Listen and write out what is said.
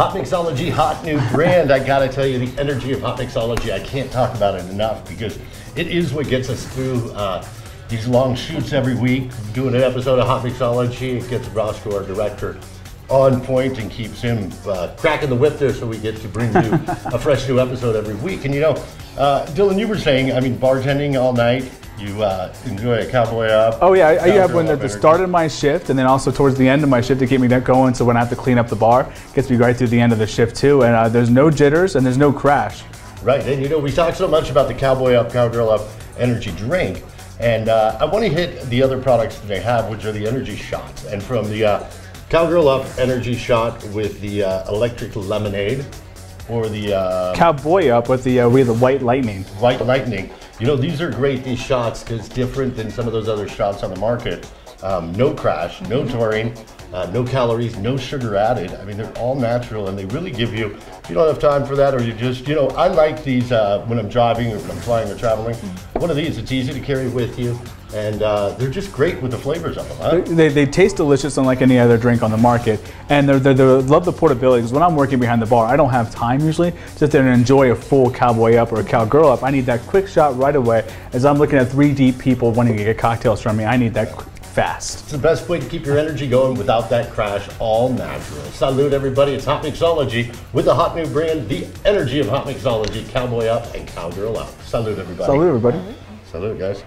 Hot Mixology, hot new brand. I gotta tell you, the energy of Hot Mixology, I can't talk about it enough because it is what gets us through uh, these long shoots every week. Doing an episode of Hot Mixology, it gets Roscoe, our director, on point and keeps him uh, cracking the whip there so we get to bring you a fresh new episode every week. And you know, uh, Dylan, you were saying, I mean, bartending all night, you uh, enjoy a cowboy up. Oh yeah, I, I have one at the start of my shift, and then also towards the end of my shift to keep me going. So when I have to clean up the bar, gets me right through the end of the shift too. And uh, there's no jitters and there's no crash. Right, and you know, we talk so much about the Cowboy Up, Cowgirl Up energy drink, and uh, I want to hit the other products that they have, which are the energy shots. And from the uh, Cowgirl Up energy shot with the uh, electric lemonade, or the uh, Cowboy up with the uh, with the white lightning. White Lightning. You know, these are great, these shots, because different than some of those other shots on the market. Um, no crash, no taurine, uh, no calories, no sugar added. I mean, they're all natural and they really give you, if you don't have time for that or you just, you know, I like these uh, when I'm driving or when I'm flying or traveling. One of these, it's easy to carry with you and uh, they're just great with the flavors of them, huh? They, they taste delicious unlike any other drink on the market, and they're, they're, love the portability. Because when I'm working behind the bar, I don't have time usually to sit there and enjoy a full cowboy up or a cowgirl up. I need that quick shot right away. As I'm looking at three deep people wanting to get cocktails from me, I need that fast. It's the best way to keep your energy going without that crash, all natural. Salute everybody, it's Hot Mixology with the hot new brand, the energy of Hot Mixology, Cowboy Up and Cowgirl Up. Salute everybody. Salute everybody. Salute guys.